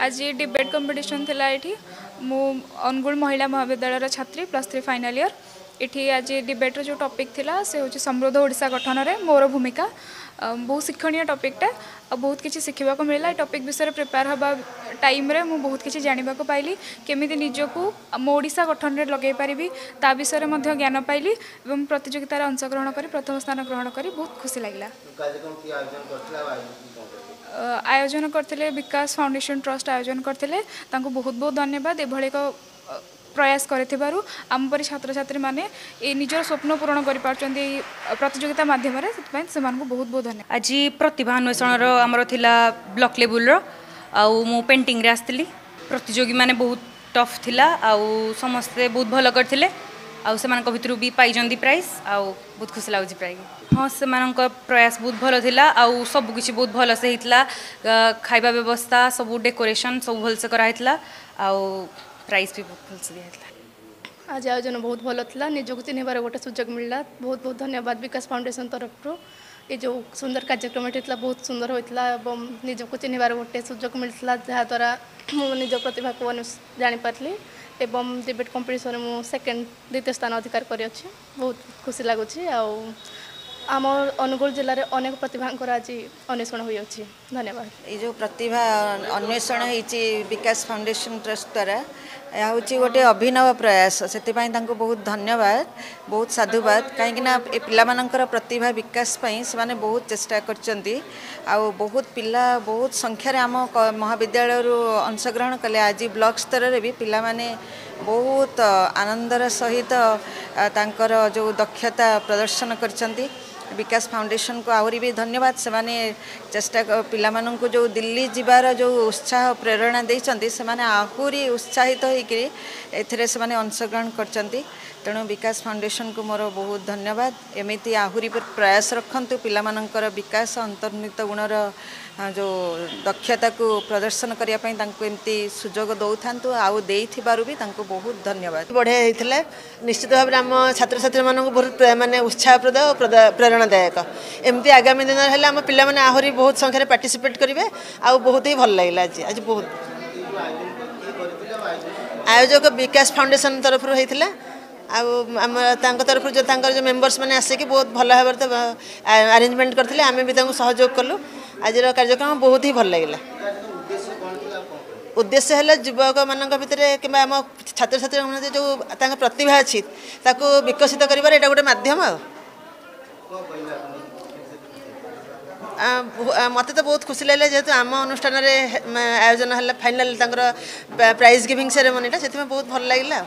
आज debate competition थी ये अनुगुल महिला महाविद्यालय छात्री प्लस थ्री फाइनाल इयर ये आज डिबेट्र जो टपिक था से हूँ समृद्ध ओडा गठन में मोर भूमिका बहुत शिक्षण टपिकटे आ बहुत किसी शिखा को मिलला टपिक विषय प्रिपेयर हवा टाइम रे मुझे बहुत किसी जानवा को पाइली केमी निजक मो ओडा गठन में लगे पारि ता विषय में ज्ञान पाइली प्रतिजोगित अंशग्रहण कर प्रथम स्थान ग्रहण कर बहुत खुशी लगला আয়োজন করলে বিকাশ ফাউন্ডেসন ট্রষ্ট আয়োজন করলে তাঁকু বহুত বহুত ধন্যবাদ এভাবে এক প্রয়াস করে আমপরি ছাত্রছাত্রী মানে এই নিজের স্বপ্ন পূরণ করে পাচ্ছেন এই প্রতিযোগিতা মাধ্যমে সেপাই সে বহুত বহুত ধন্যবাদ আজ প্রতিভা অন্বেষণর আমার লা ব্লক লেভেলর আেটিংরে আসলি প্রতিযোগী মানে বহুত টফ লা আ সমস্তে বহুত ভাল করে आउँछ भित्र पाइन्छ प्राइज आउँ बहुत खुसी लागु प्राइज ହଁ ସେମାନଙ୍କ ପ୍ରୟାସ ବହୁତ ଭଲ ଥିଲା ଆଉ ସବୁକିଛି ବହୁତ ଭଲସେ ହେଇଥିଲା ଖାଇବା ବ୍ୟବସ୍ଥା ସବୁ ଡେକୋରେସନ୍ ସବୁ ଭଲସେ କରାହେଇଥିଲା ଆଉ ପ୍ରାଇସ୍ ବି ବହୁତ ଭଲସେ ଦିଆହେଇଥିଲା ଆଜି ଆୟୋଜନ ବହୁତ ଭଲ ଥିଲା ନିଜକୁ ଚିହ୍ନିବାର ଗୋଟେ ସୁଯୋଗ ମିଳିଲା ବହୁତ ବହୁତ ଧନ୍ୟବାଦ ବିକାଶ ଫାଉଣ୍ଡେସନ୍ ତରଫରୁ ଏ ଯେଉଁ ସୁନ୍ଦର କାର୍ଯ୍ୟକ୍ରମ ହେଇଥିଲା ବହୁତ ସୁନ୍ଦର ହୋଇଥିଲା ଏବଂ ନିଜକୁ ଚିହ୍ନିବାର ଗୋଟେ ସୁଯୋଗ ମିଳିଥିଲା ଯାହାଦ୍ୱାରା ମୁଁ ନିଜ ପ୍ରତିଭାକୁ ଜାଣିପାରିଲି ଏବଂ ଡିବେଟ୍ କମ୍ପିଟିସନ୍ରେ ମୁଁ ସେକେଣ୍ଡ ଦ୍ୱିତୀୟ ସ୍ଥାନ ଅଧିକାର କରିଅଛି ବହୁତ ଖୁସି ଲାଗୁଛି ଆଉ आम अनुगुल जतिभा अन्वेषण हुन्छ धन्यवाद एउटा प्रतिभा अन्वेषण है चाहिँ बिकास फाउन्डेसन द्वारा यहाँ चाहिँ गोटे अभिनव प्रयास त्यतिपूर्वाद बहुत धन्यवाद बहुत साधुवाद काहीँक न पहिला प्रतिभा बिकासप बहुत चेष्टा गरि बहुत पहिला बहुत संख्यारमविद्यालयहरू अंशग्रहण कले आज ब्लक स्तरले पहिले बहुत आनन्दर सहित तर जो दक्षता प्रदर्शन गरिन्छ ବିକାଶ ଫାଉଣ୍ଡେସନକୁ ଆହୁରି ବି ଧନ୍ୟବାଦ ସେମାନେ ଚେଷ୍ଟା ପିଲାମାନଙ୍କୁ ଯେଉଁ ଦିଲ୍ଲୀ ଯିବାର ଯେଉଁ ଉତ୍ସାହ ପ୍ରେରଣା ଦେଇଛନ୍ତି ସେମାନେ ଆହୁରି ଉତ୍ସାହିତ ହୋଇକରି ଏଥିରେ ସେମାନେ ଅଂଶଗ୍ରହଣ କରିଛନ୍ତି ତେଣୁ ବିକାଶ ଫାଉଣ୍ଡେସନକୁ ମୋର ବହୁତ ଧନ୍ୟବାଦ ଏମିତି ଆହୁରି ପ୍ରୟାସ ରଖନ୍ତୁ ପିଲାମାନଙ୍କର ବିକାଶ ଅନ୍ତର୍ନିହିତ ଗୁଣର ଯେଉଁ ଦକ୍ଷତାକୁ ପ୍ରଦର୍ଶନ କରିବା ପାଇଁ ତାଙ୍କୁ ଏମିତି ସୁଯୋଗ ଦେଉଥାନ୍ତୁ ଆଉ ଦେଇଥିବାରୁ ବି ତାଙ୍କୁ ବହୁତ ଧନ୍ୟବାଦ ବଢ଼ିଆ ହେଇଥିଲେ ନିଶ୍ଚିତ ଭାବରେ ଆମ ଛାତ୍ରଛାତ୍ରୀମାନଙ୍କୁ ବହୁତ ମାନେ ଉତ୍ସାହପ୍ରଦ ଓ ପ୍ରେରଣାଦାୟକ ଏମିତି ଆଗାମୀ ଦିନରେ ହେଲେ ଆମ ପିଲାମାନେ ଆହୁରି ବହୁତ ସଂଖ୍ୟାରେ ପାର୍ଟିସିପେଟ୍ କରିବେ ଆଉ ବହୁତ ହିଁ ଭଲ ଲାଗିଲା ଆଜି ଆଜି ବହୁତ ଆୟୋଜକ ବିକାଶ ଫାଉଣ୍ଡେସନ ତରଫରୁ ହେଇଥିଲା ଆଉ ଆମ ତାଙ୍କ ତରଫରୁ ଯେଉଁ ତାଙ୍କର ଯେଉଁ ମେମ୍ବର୍ସମାନେ ଆସିକି ବହୁତ ଭଲ ଭାବରେ ତ ଆରେଞ୍ଜମେଣ୍ଟ କରିଥିଲେ ଆମେ ବି ତାଙ୍କୁ ସହଯୋଗ କଲୁ ଆଜିର କାର୍ଯ୍ୟକ୍ରମ ବହୁତ ହିଁ ଭଲ ଲାଗିଲା ଉଦ୍ଦେଶ୍ୟ ହେଲା ଯୁବକମାନଙ୍କ ଭିତରେ କିମ୍ବା ଆମ ଛାତ୍ରଛାତ୍ରୀମାନଙ୍କ ଭିତରେ ଯେଉଁ ତାଙ୍କ ପ୍ରତିଭା ଅଛି ତାକୁ ବିକଶିତ କରିବାର ଏଇଟା ଗୋଟେ ମାଧ୍ୟମ ଆଉ ମୋତେ ତ ବହୁତ ଖୁସି ଲାଗିଲା ଯେହେତୁ ଆମ ଅନୁଷ୍ଠାନରେ ଆୟୋଜନ ହେଲା ଫାଇନାଲ୍ ତାଙ୍କର ପ୍ରାଇଜ୍ ଗିଭିଂ ସେରେମୋନିଟା ସେଥିପାଇଁ ବହୁତ ଭଲ ଲାଗିଲା ଆଉ